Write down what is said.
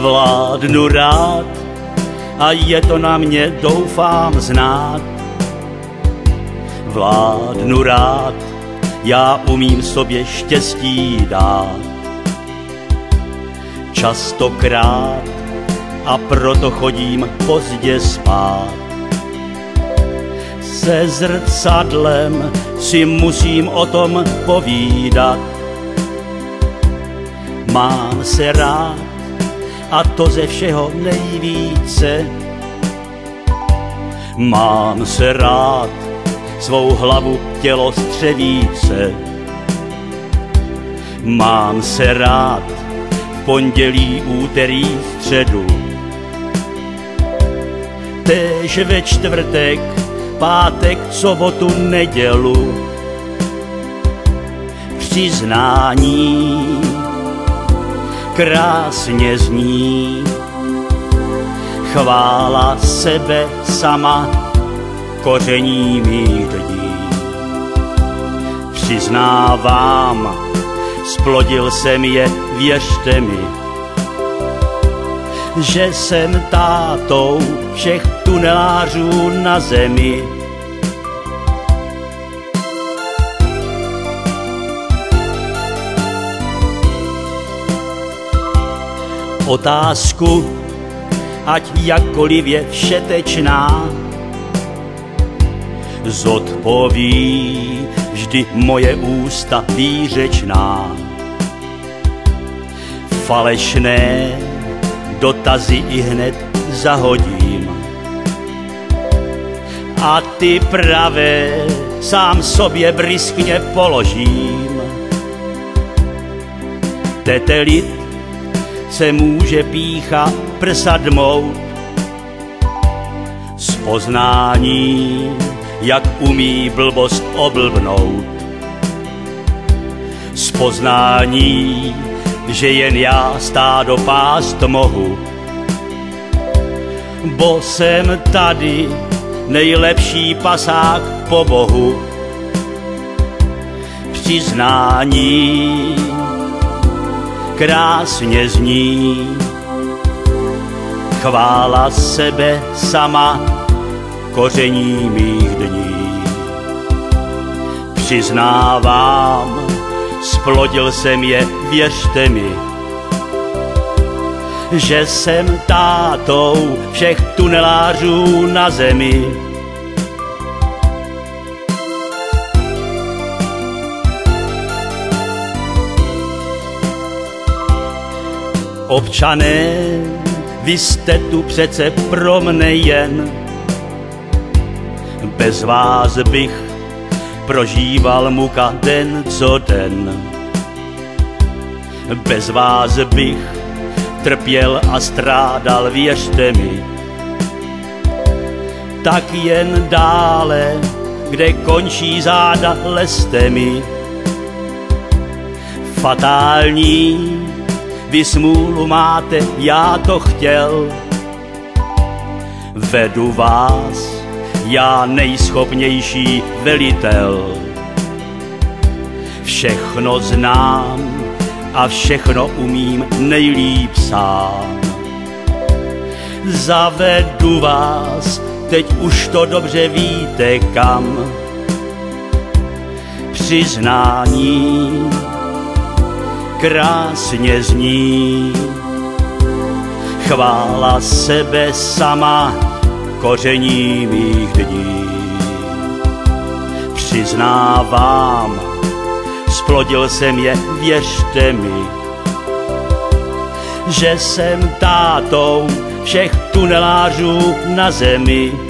vládnu rád a je to na mě, doufám, znát. Vládnu rád, já umím sobě štěstí dát. Častokrát a proto chodím pozdě spát. Se zrcadlem si musím o tom povídat. Mám se rád a to ze všeho nejvíce. Mám se rád, svou hlavu tělo střevíce. Mám se rád, v pondělí, úterý, středu. Též ve čtvrtek, pátek, sobotu, nedělu. Přiznání krásně zní. Chvála sebe sama koření mých dní. Přiznávám, splodil jsem je, věřte mi, že jsem tátou všech tunelářů na zemi. Otázku, ať jakkoliv je všetečná, zodpoví vždy moje ústa výřečná. Falešné dotazy i hned zahodím. A ty pravé sám sobě briskně položím. Tetelit se může pícha prsa dmout z poznání, jak umí blbost oblbnout. Z poznání, že jen já stádo pást mohu. Bo jsem tady nejlepší pasák po Bohu. Přiznání krásně zní, chvála sebe sama koření mých dní. Přiznávám, splodil jsem je, věřte mi, že jsem tátou všech tunelářů na zemi. Občané, vy jste tu přece pro mne jen. Bez vás bych prožíval muka den co den. Bez vás bych trpěl a strádal, věřte mi. Tak jen dále, kde končí záda, leste mi. Fatální, vy smůlu máte, já to chtěl. Vedu vás, já nejschopnější velitel. Všechno znám a všechno umím nejlíp sám. Zavedu vás, teď už to dobře víte kam. Přiznání krásně zní, chvála sebe sama koření mých dní. Přiznávám, splodil jsem je, věřte mi, že jsem tátou všech tunelářů na zemi.